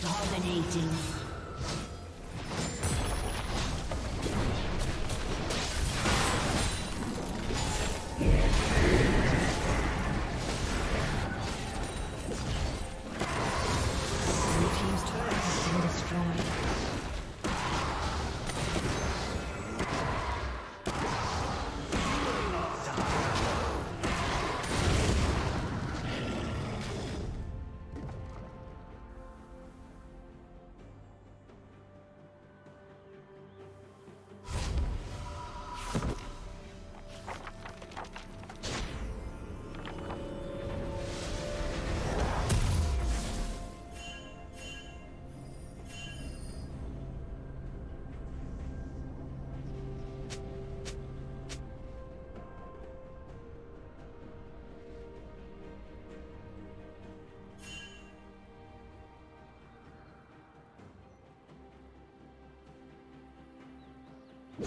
Dominating. you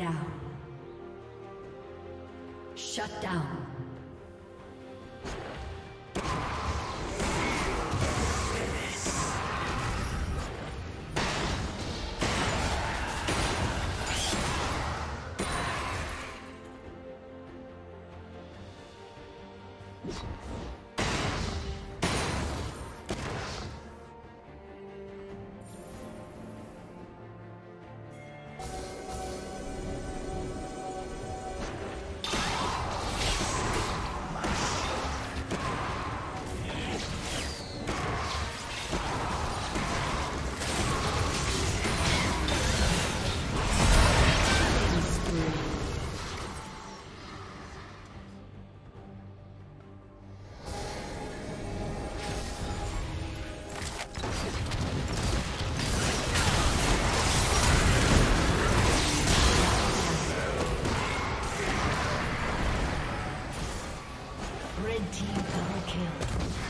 Down. Shut down. Team double kill.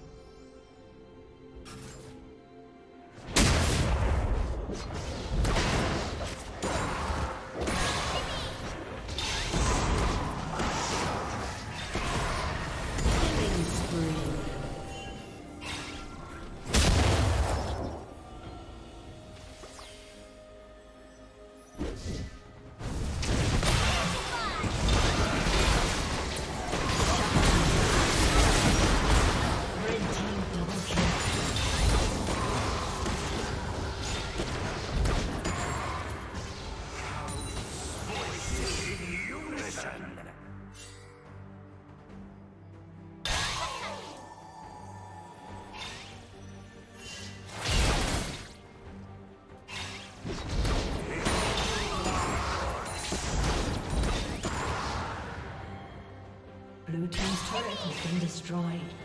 Destroyed.